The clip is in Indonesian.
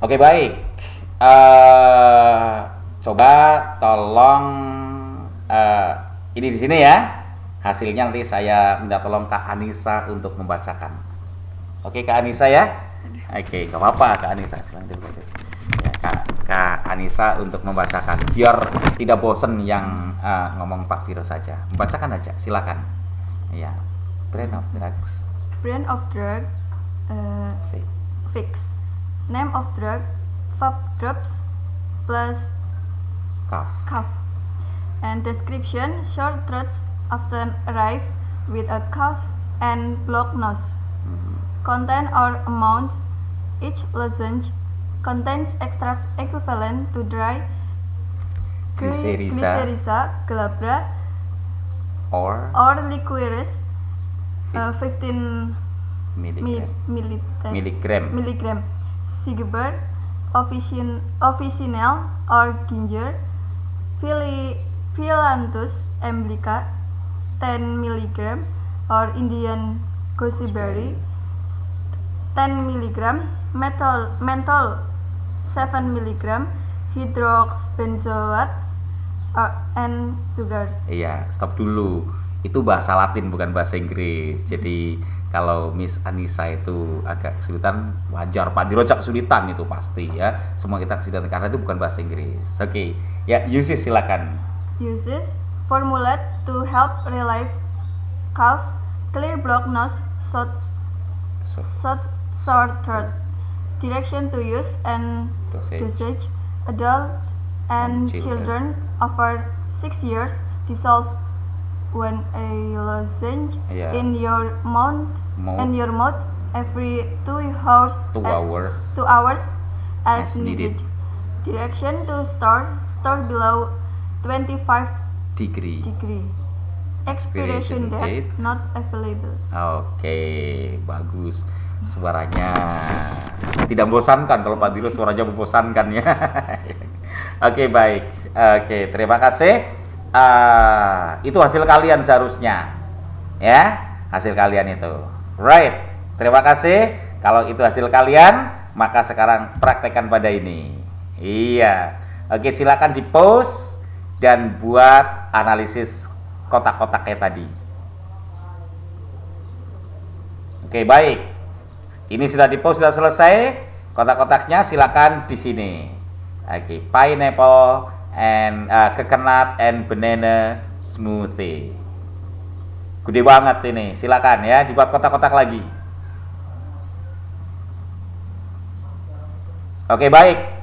Oke baik. Eh, coba tolong eh, ini di sini ya. Hasilnya nanti saya minta tolong Kak Anissa untuk membacakan. Oke Kak Anissa ya. Oke, gak apa-apa Kak Anissa. Ya, Kak, Kak Anissa untuk membacakan. Biar tidak bosen yang eh, ngomong Pak Viro saja. Membacakan aja, silakan. Ya. Brand of drugs. Brand of drug, uh, Oke. fix. Name of drug, vape drops plus Cough. cough. And description, short throats often arrive with a cough and blocked nose. Hmm. Content or amount, each lozenge contains extracts equivalent to dry gly- Glycyrrhiza. glycyrrhiza glabra Or or liqueurs uh, 15 mi- milligram. Milligram. milligram Sigebert, officin, officinal or ginger, Phili, Phyllanthus emblica 10 milligram or Indian gooseberry 10 milligram, menthol, menthol 7 milligram, hydroxbenzoate uh, and sugars. Iya, stop dulu. Itu bahasa Latin bukan bahasa Inggris. Jadi kalau Miss Anissa itu agak kesulitan, wajar Pak Dirojak kesulitan itu pasti ya. Semua kita kesulitan karena itu bukan bahasa Inggris. Oke, ya Yusis silakan. uses formulate to help relieve cough, clear blocked nose, short, So, short, sore throat. Direction to use and Dosage. dosage. Adult and, And children. children. over six years dissolve when a lozenge Yeah. in your mouth Mouth. in your mouth every two hours. two hours. Two hours as, As needed. needed. Direction to store store below 25 Degree. degree. Expiration Expiration date, date. not available. Oke, bagus. Suaranya tidak membosankan kalau Pak Dilo suaranya membosankan ya. Oke, baik. Oke, terima kasih. Ah, itu hasil kalian seharusnya. Ya, hasil kalian itu. Right. Terima kasih. Kalau itu hasil kalian, maka sekarang praktekkan pada ini. Iya. Oke, silakan di-post dan buat analisis kotak-kotak kayak tadi. Oke, baik. Ini sudah di-post sudah selesai. Kotak-kotaknya silakan di sini. Oke, pineapple and uh, coconut and banana smoothie. Gede banget ini. Silakan ya dibuat kotak-kotak lagi. Oke, baik.